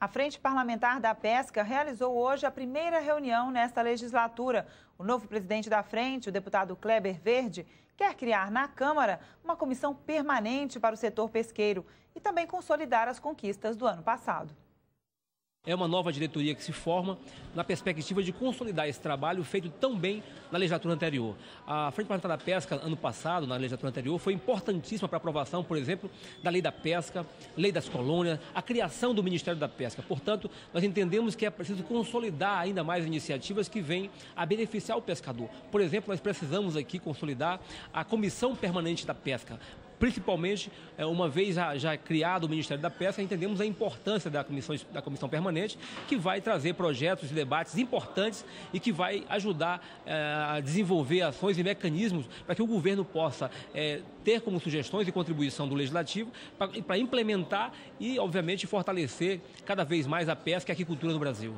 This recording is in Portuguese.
A Frente Parlamentar da Pesca realizou hoje a primeira reunião nesta legislatura. O novo presidente da frente, o deputado Kleber Verde, quer criar na Câmara uma comissão permanente para o setor pesqueiro e também consolidar as conquistas do ano passado. É uma nova diretoria que se forma na perspectiva de consolidar esse trabalho feito tão bem na legislatura anterior. A Frente Parlamentar da Pesca, ano passado, na legislatura anterior, foi importantíssima para a aprovação, por exemplo, da Lei da Pesca, Lei das Colônias, a criação do Ministério da Pesca. Portanto, nós entendemos que é preciso consolidar ainda mais iniciativas que vêm a beneficiar o pescador. Por exemplo, nós precisamos aqui consolidar a Comissão Permanente da Pesca principalmente é, uma vez já, criado o Ministério da Pesca, entendemos a importância da comissão, da comissão permanente, que vai trazer projetos e debates importantes e que vai ajudar é, a desenvolver ações e mecanismos para que o governo possa é, ter como sugestões e contribuição do Legislativo para implementar e, obviamente, fortalecer cada vez mais a pesca e a aquicultura no Brasil.